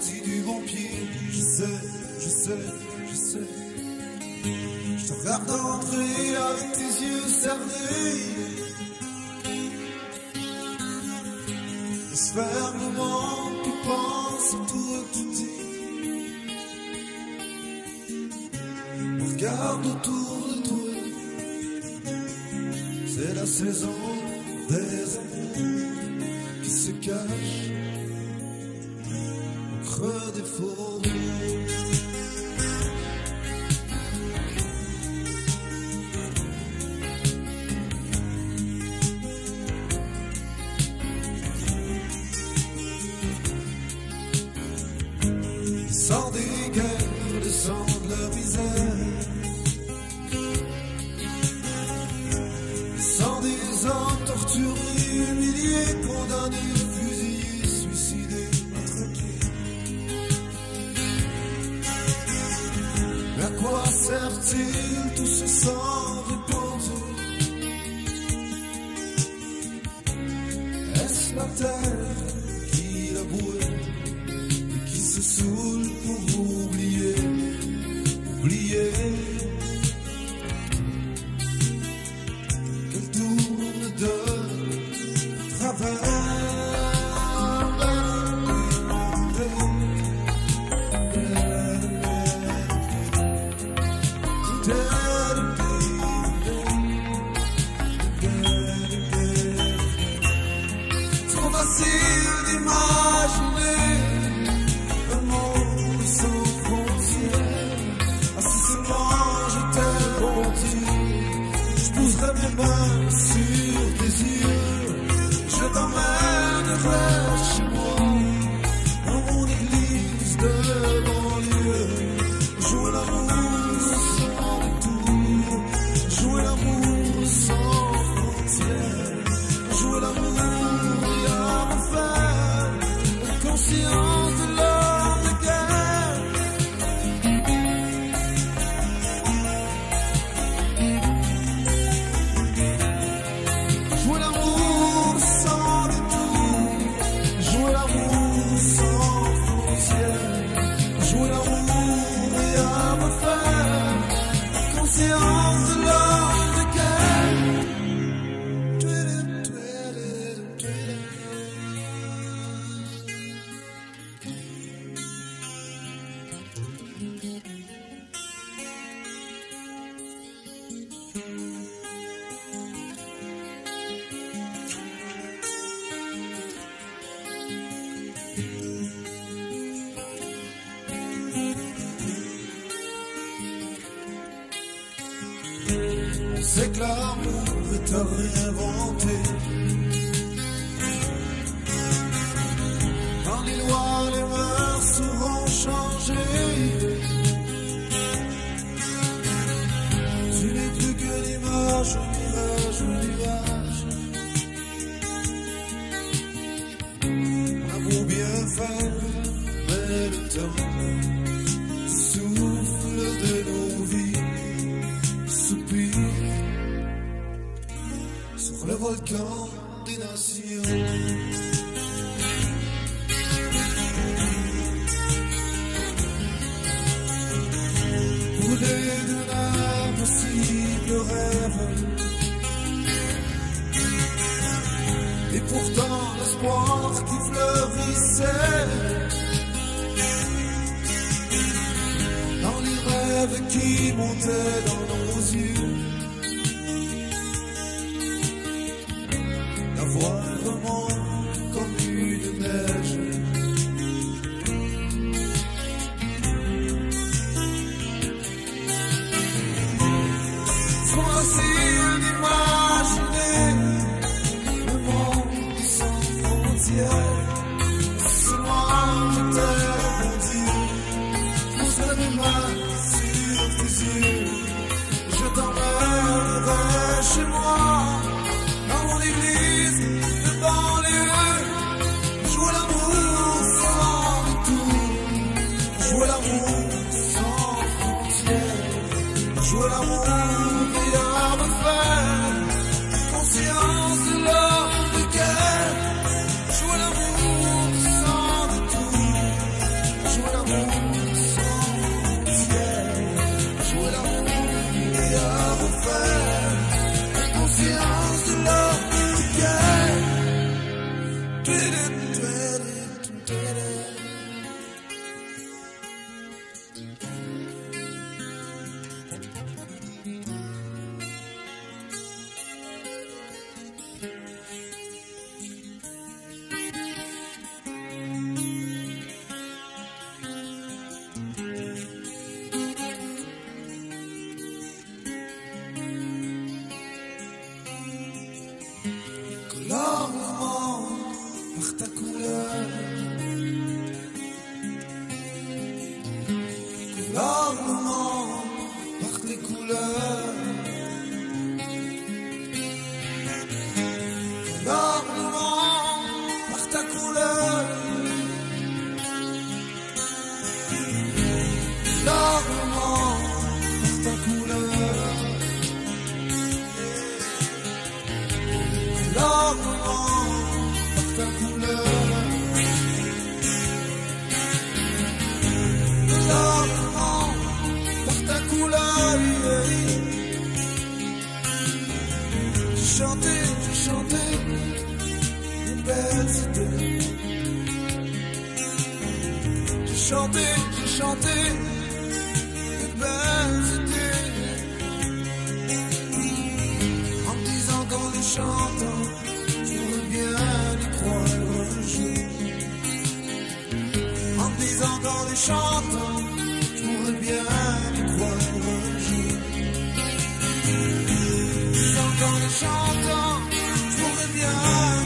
du bon pied. Je sais, je sais, je sais. Je te regarde entrer avec tes yeux cernés. Espère le moment qui pense à tout que tu dis. Regarde autour de toi. C'est la saison des amours qui se cachent wonderful way. Sert-il tout facile d'imaginer un monde sans frontières. Ah, si seulement j'étais rentier, je poserais mes mains sur tes yeux. Je t'emmènerai Sait que l'amour est à réinventer. Volcan des nations. Impossible rêve. Et pourtant l'espoir qui fleurissait dans les rêves qui montaient La chanté, j'ai chanté des belles idées. J'ai chanté, j'ai chanté des belles idées. En disant qu'en les chantant, je pourrais bien y croire un jour. En disant qu'en les chantant, j'entends, je pourrais bien.